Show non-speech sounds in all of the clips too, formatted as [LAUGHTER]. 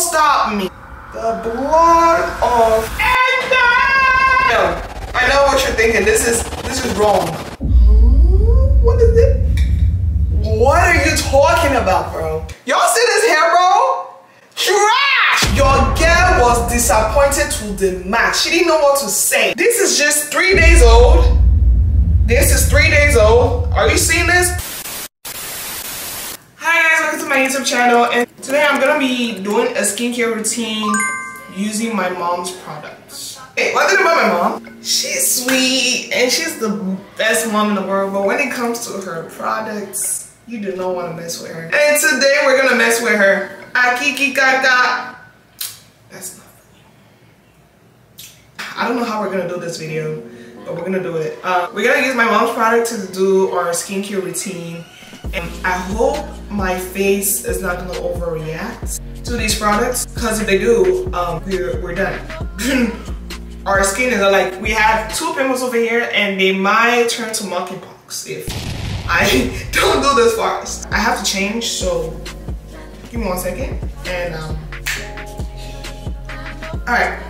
stop me? The blood of Enda! I know what you're thinking. This is this is wrong. What is it? What are you talking about, bro? Y'all see this hair, bro? Trash! Your girl was disappointed to the max. She didn't know what to say. This is just three days old. This is three days old. Are you seeing this? Hi guys, welcome to my YouTube channel. And today I'm gonna be doing a skincare routine using my mom's products. Hey, one thing about my mom, she's sweet and she's the best mom in the world. But when it comes to her products, you do not want to mess with her. And today we're gonna mess with her. Akiki Kaka. That's not funny. I don't know how we're gonna do this video, but we're gonna do it. Uh, we're gonna use my mom's product to do our skincare routine. I hope my face is not gonna overreact to these products because if they do, um, we're, we're done. [LAUGHS] our skin is like, we have two pimples over here and they might turn to monkeypox if I [LAUGHS] don't do this fast. I have to change, so give me one second. And um, all right,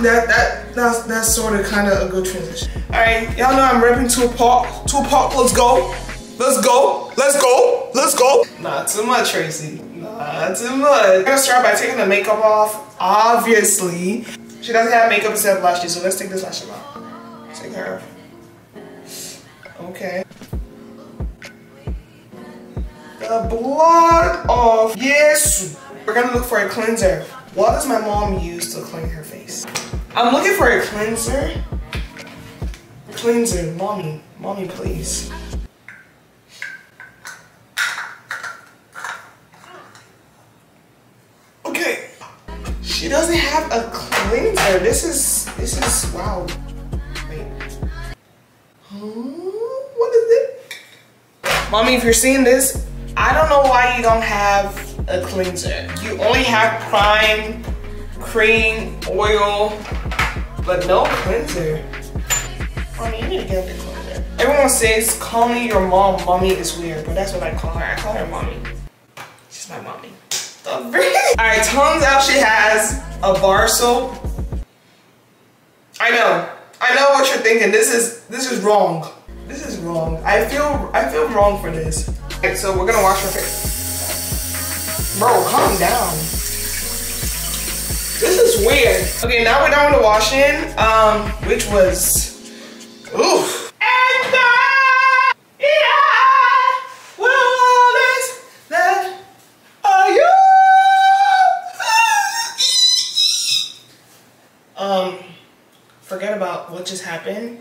that that that's that's sort of kind of a good transition. All right, y'all know I'm repping Tupac. Tupac, let's go, let's go, let's go, let's go. Not too much, Tracy. Not too much. I'm gonna start by taking the makeup off. Obviously, she doesn't have makeup except lashes, so let's take this lashes off. Take her off. Okay. The blood of yes. We're gonna look for a cleanser. What does my mom use to clean her face? I'm looking for a cleanser. Cleanser, mommy, mommy, please. Okay, she doesn't have a cleanser. This is this is wow. Wait, what is it? Mommy, if you're seeing this, I don't know why you don't have a cleanser. You only have prime, cream, oil, but no cleanser. Mommy, you need to get the cleanser. Everyone says call me your mom mommy is weird, but that's what I call her. I call her mommy. She's my mommy. [LAUGHS] Alright, turns out she has a bar soap. I know. I know what you're thinking. This is this is wrong. This is wrong. I feel I feel wrong for this. Okay, so we're gonna wash our face. Bro, calm down. This is weird. Okay, now we're done with the washing, um, which was, oof. And uh, yeah, will always love are you? um, forget about what just happened.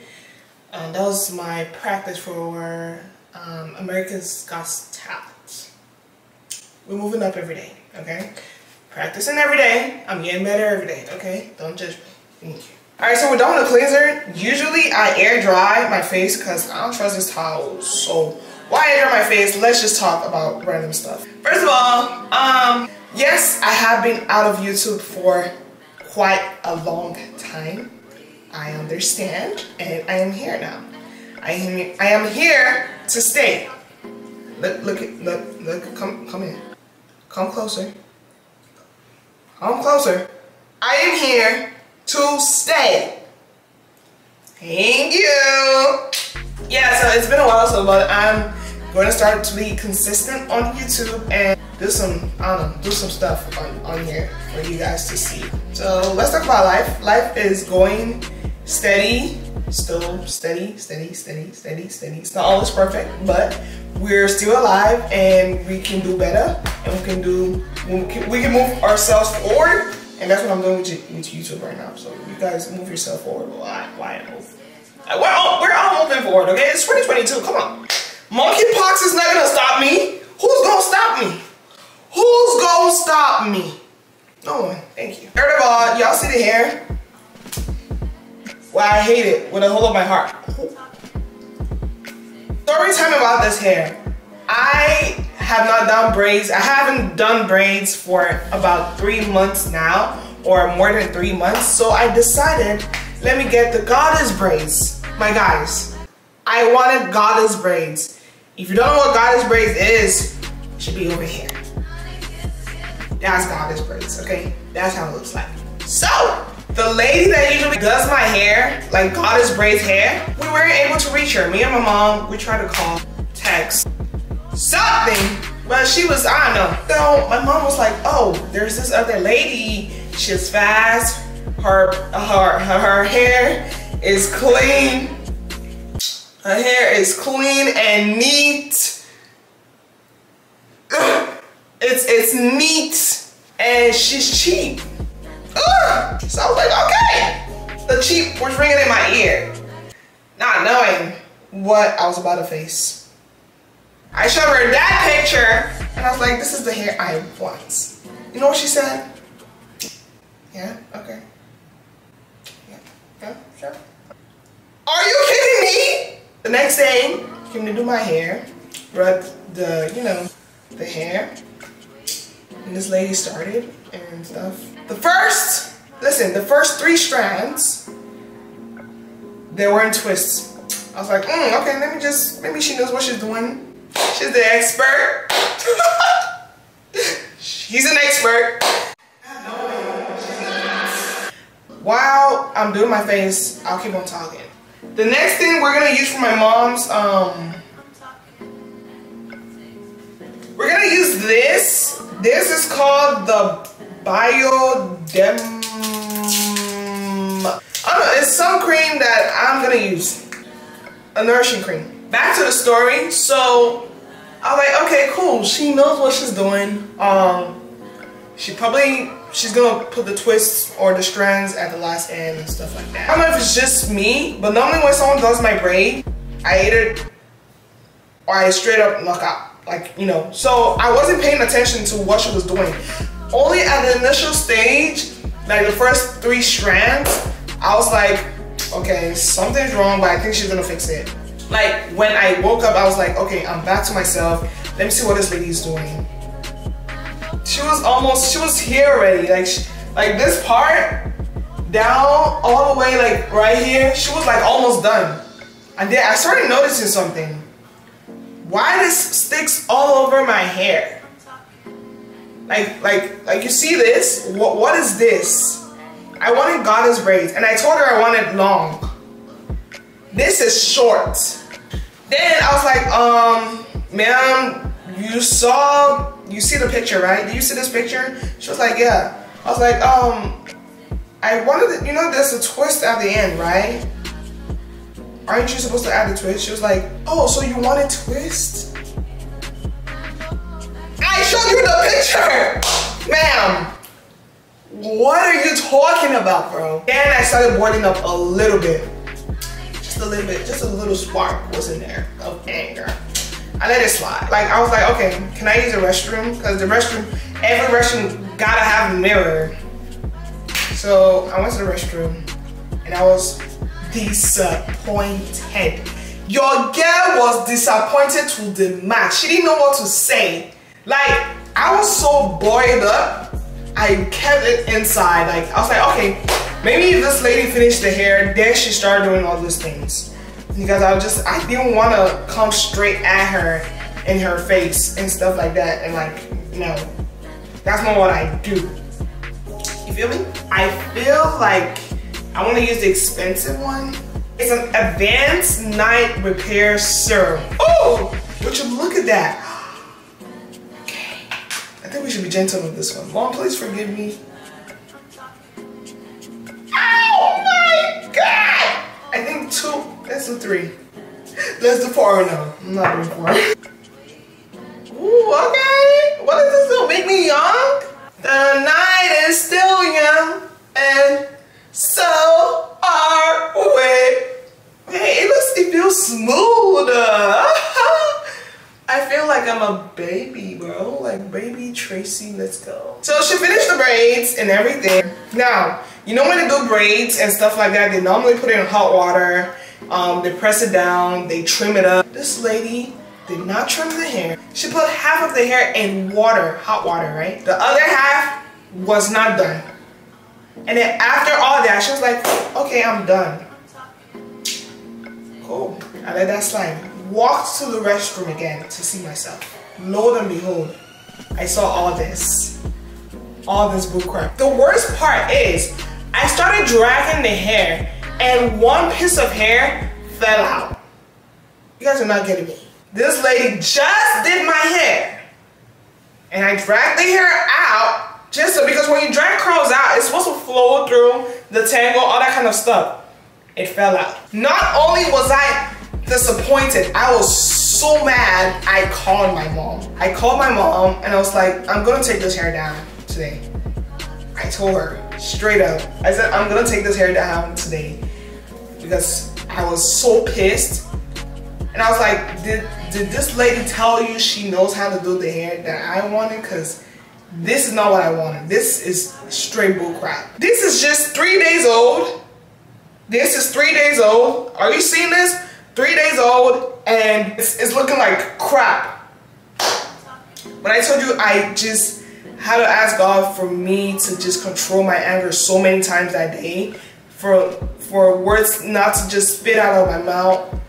Um, that was my practice for um, America's Got Talent. We're moving up every day, okay? Practicing every day. I'm getting better every day, okay? Don't judge me. Thank you. Alright, so we're done with the cleanser. Usually I air dry my face because I don't trust this towel. So why air dry my face? Let's just talk about random stuff. First of all, um, yes, I have been out of YouTube for quite a long time. I understand, and I am here now. I am I am here to stay. Look look look look come come in. Come closer. Come closer. I am here to stay. Thank you. Yeah, so it's been a while, so but I'm going to start to be consistent on YouTube and do some, I don't know, do some stuff on, on here for you guys to see. So let's talk about life. Life is going steady, still steady, steady, steady, steady, steady. It's not always perfect, but we're still alive and we can do better and we can do, we can, we can move ourselves forward and that's what I'm doing with, YouTube right now. So you guys move yourself forward while I, move. We're all, we're all moving forward, okay? It's 2022, come on. Monkeypox is not gonna stop me. Who's gonna stop me? Who's gonna stop me? No one, thank you. Third of all, y'all see the hair? Well, I hate it with a whole of my heart. Story time about this hair. I have not done braids. I haven't done braids for about three months now, or more than three months. So I decided, let me get the goddess braids. My guys, I wanted goddess braids. If you don't know what goddess braids is, it should be over here. That's goddess braids, okay? That's how it looks like. So, the lady that usually does my hair, like goddess braids hair, we weren't able to reach her. Me and my mom, we tried to call, text, something, but she was, I don't know. So my mom was like, oh, there's this other lady, she's fast, her, her, her, her hair is clean, her hair is clean and neat. It's, it's neat and she's cheap. So I was like, okay. The cheap was ringing in my ear. Not knowing what I was about to face. I showed her that picture and I was like, this is the hair I want. You know what she said? Yeah, okay. Yeah, yeah, sure. Are you kidding me? The next day, came to do my hair, rubbed the, you know, the hair, and this lady started and stuff. The first, listen, the first three strands, they were in twists. I was like, mm, okay, let me just, maybe she knows what she's doing. She's the expert. [LAUGHS] She's an expert. While I'm doing my face, I'll keep on talking. The next thing we're gonna use for my mom's, um, we're gonna use this. This is called the Biodem. I don't know, it's some cream that I'm gonna use. A nourishing cream. Back to the story. So I was like, okay, cool. She knows what she's doing. Um, she probably she's gonna put the twists or the strands at the last end and stuff like that. I don't know if it's just me, but normally when someone does my braid, I either or I straight up knock out. Like, you know, so I wasn't paying attention to what she was doing. Only at the initial stage, like the first three strands, I was like, okay, something's wrong, but I think she's gonna fix it. Like when I woke up, I was like, okay, I'm back to myself. Let me see what this lady's doing. She was almost, she was here already. Like, she, like this part down all the way, like right here, she was like almost done. And then I started noticing something. Why this sticks all over my hair? Like, like, like you see this? What, what is this? I wanted goddess braids and I told her I wanted long. This is short. Then I was like, um, ma'am, you saw, you see the picture, right? Do you see this picture? She was like, yeah. I was like, um, I wanted, to, you know, there's a twist at the end, right? Aren't you supposed to add a twist? She was like, oh, so you want a twist? I showed you the picture, ma'am. What are you talking about, bro? And I started boarding up a little bit. Just a little bit, just a little spark was in there of anger. I let it slide. Like, I was like, okay, can I use the restroom? Because the restroom, every restroom gotta have a mirror. So I went to the restroom and I was disappointed. Your girl was disappointed to the max. She didn't know what to say. Like, I was so boiled up, I kept it inside. Like, I was like, okay, maybe this lady finished the hair, then she started doing all these things. Because I just, I didn't want to come straight at her in her face and stuff like that. And like, no, that's not what I do. You feel me? I feel like I want to use the expensive one. It's an advanced night repair serum. Oh, would you look at that? We should be gentle with this one. Mom, please forgive me. Oh my god! I think two, let's do three. That's the four, now. I'm not doing four. Ooh, okay. What does this do? Make me young? The night is still young and so are we. Okay, it looks, it feels smoother. I feel like I'm a baby, bro. Like baby Tracy, let's go. So she finished the braids and everything. Now, you know when they do braids and stuff like that, they normally put it in hot water. Um, they press it down, they trim it up. This lady did not trim the hair. She put half of the hair in water, hot water, right? The other half was not done. And then after all that, she was like, okay, I'm done. Cool. I let that slide walked to the restroom again to see myself. Lo and behold, I saw all this. All this bull crap. The worst part is, I started dragging the hair and one piece of hair fell out. You guys are not getting me. This lady just did my hair and I dragged the hair out just so, because when you drag curls out, it's supposed to flow through the tangle, all that kind of stuff. It fell out. Not only was I disappointed, I was so mad, I called my mom. I called my mom and I was like, I'm gonna take this hair down today. I told her straight up. I said, I'm gonna take this hair down today because I was so pissed. And I was like, did, did this lady tell you she knows how to do the hair that I wanted? Cause this is not what I wanted. This is straight bull crap. This is just three days old. This is three days old. Are you seeing this? Three days old and it's, it's looking like crap. But I told you I just had to ask God for me to just control my anger so many times that day. For for words not to just spit out of my mouth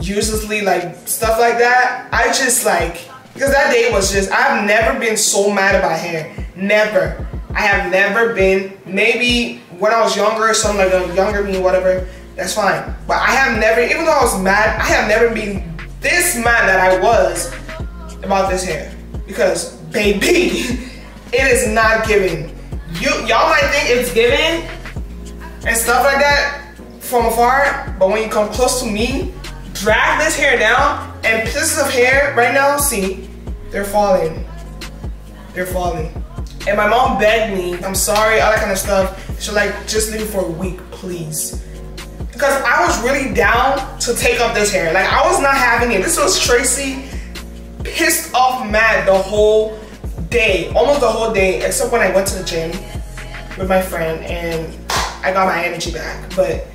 uselessly like stuff like that. I just like because that day was just I've never been so mad about hair. Never. I have never been maybe when I was younger, something like a younger me, whatever, that's fine. But I have never, even though I was mad, I have never been this mad that I was about this hair. Because baby, [LAUGHS] it is not giving. You y'all might think it's giving and stuff like that from afar, but when you come close to me, drag this hair down and pieces of hair right now, see, they're falling. They're falling. And my mom begged me, I'm sorry, all that kind of stuff. She's like, just leave it for a week, please. Because I was really down to take up this hair. Like I was not having it. This was Tracy pissed off mad the whole day, almost the whole day, except when I went to the gym with my friend and I got my energy back. But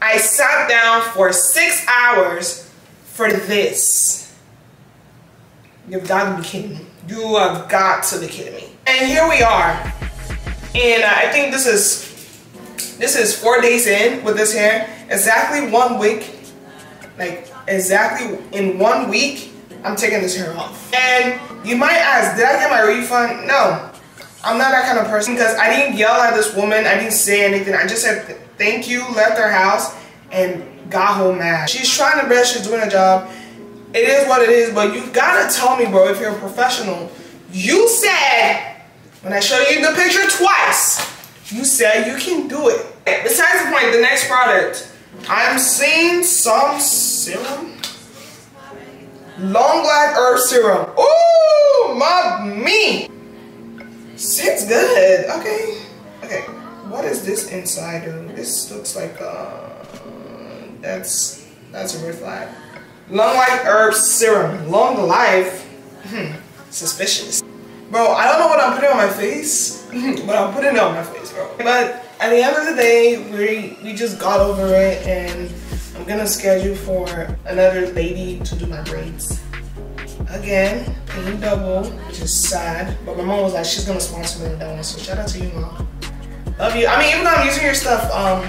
I sat down for six hours for this. You've got to be kidding me. You have got to be kidding me. And here we are. And uh, I think this is this is four days in with this hair. Exactly one week. Like exactly in one week, I'm taking this hair off. And you might ask, did I get my refund? No. I'm not that kind of person because I didn't yell at this woman. I didn't say anything. I just said thank you, left her house, and got home mad. She's trying her best. She's doing a job. It is what it is, but you gotta tell me, bro, if you're a professional. You said, when I showed you the picture twice, you said you can do it. Besides the point, the next product, I'm seeing some serum. Long Life Herb Serum. Ooh, my me. Sits good. Okay. Okay. What is this inside of? This looks like uh that's that's a red flag. Long Life Herb Serum. Long Life. Hmm. Suspicious. Bro, I don't know what I'm putting on my face, [LAUGHS] but I'm putting it on my face, bro. But at the end of the day, we we just got over it and I'm gonna schedule for another lady to do my braids. Again, paying double, which is sad. But my mom was like, she's gonna sponsor me with that one. So shout out to you, mom. Love you. I mean, even though I'm using your stuff, um,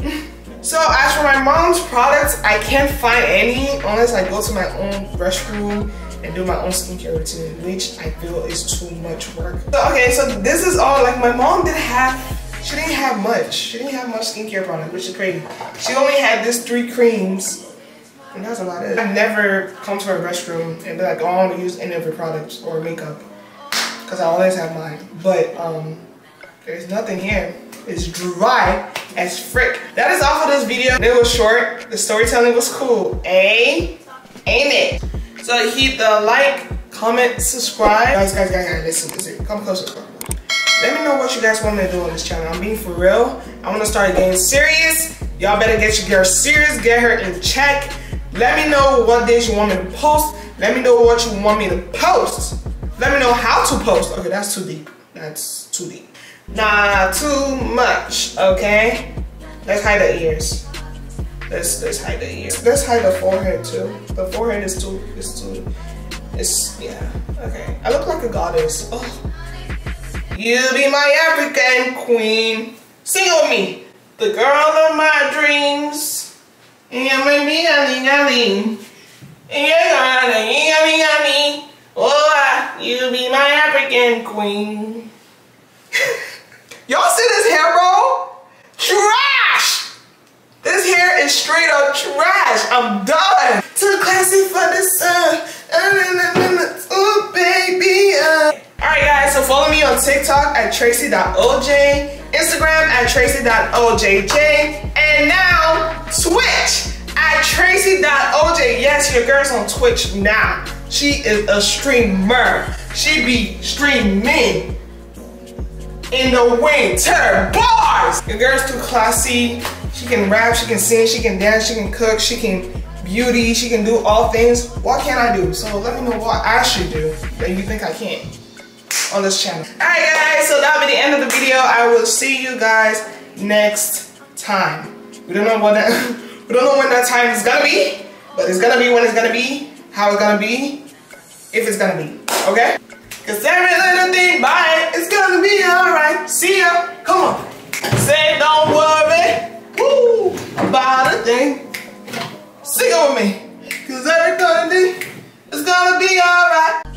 [LAUGHS] so as for my mom's products, I can't find any unless I go to my own restroom and do my own skincare routine, which I feel is too much work. So, okay, so this is all, like my mom didn't have, she didn't have much. She didn't have much skincare product, which is crazy. She only had this three creams, and that's about it. I've never come to her restroom and be like, oh, I want to use any of her products or makeup, because I always have mine. But um, there's nothing here. It's dry as frick. That is all for this video. It was short. The storytelling was cool. A, ain't it? So hit the like, comment, subscribe. Guys, guys, guys, guys, listen, listen. Come closer. Let me know what you guys want me to do on this channel. I'm being for real. I want to start getting serious. Y'all better get your girl serious. Get her in check. Let me know what days you want me to post. Let me know what you want me to post. Let me know how to post. Okay, that's too deep. That's too deep. Nah, too much, okay? Let's hide the ears. Let's let's hide the ears. Let's hide the forehead too. The forehead is too is too it's yeah. Okay. I look like a goddess. Oh. You be my African queen. Sing with me. The girl of my dreams. Baby, yummy, yummy. Yeah, yummy, yummy. Oh, You be my African queen. [LAUGHS] Y'all see this hair, bro? Trash! This hair is straight up trash. I'm done. Too classy for the sun. Oh, baby. Uh. Alright, guys, so follow me on TikTok at tracy.oj, Instagram at tracy.ojj, and now Twitch at tracy.oj. Yes, your girl's on Twitch now. She is a streamer. She be streaming in the winter. Bars! Your girl's too classy. She can rap, she can sing, she can dance, she can cook, she can beauty, she can do all things. What can I do? So let me know what I should do that you think I can on this channel. Alright guys, so that'll be the end of the video. I will see you guys next time. We don't know what that, [LAUGHS] we don't know when that time is gonna be, but it's gonna be when it's gonna be, how it's gonna be, if it's gonna be, okay? Cause every little thing by it, it's gonna be alright. See ya, come on. Say don't worry, woo, about a thing. Sing it with me. Cause every little thing is gonna be alright.